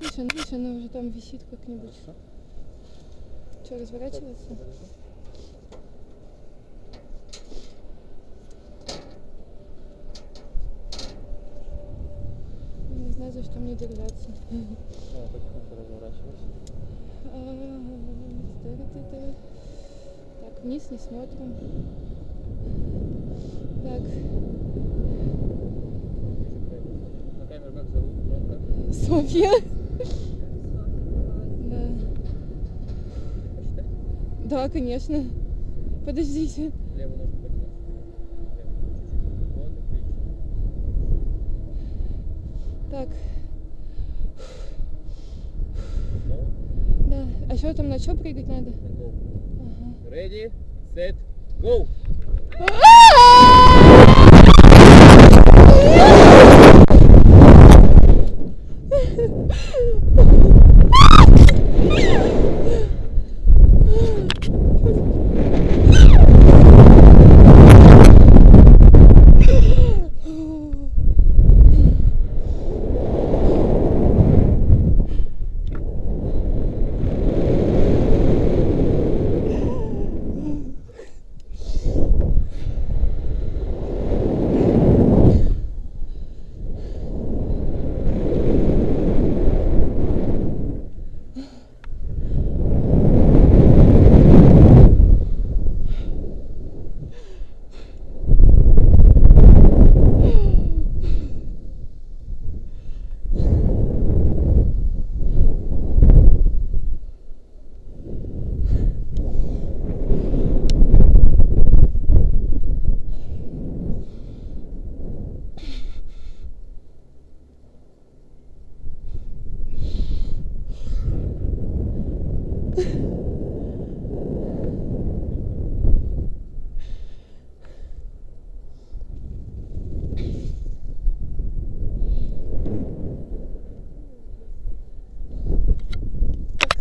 Видишь, она, видишь, она уже там висит как-нибудь. Что, разворачивается? Не знаю, за что мне держаться. Да, потихоньку разворачивайся. А. Так, вниз не смотрим. Так, На камеру как зовут? Софья. Да. Посчитай. Да, конечно. Подождите. Левую ножку. Вот, отлично. Так, да. А что там на что прыгать надо? Ready, set, go!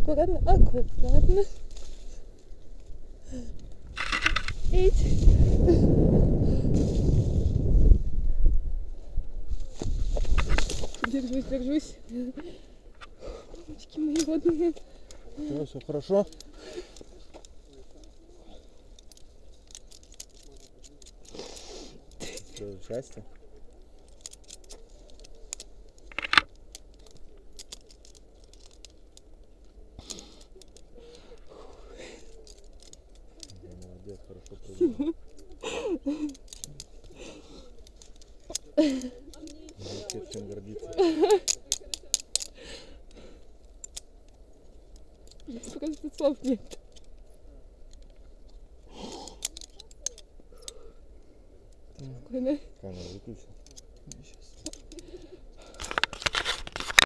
Аккуратно, аккуратно. Эть. Держусь, держусь. Мамочки мои родные. Все, все хорошо. Все, счастье. Молодец, хорошо прыгал. Молодец, чем гордиться. Просто слов нет. Спокойно. Камеру выключи. Сейчас.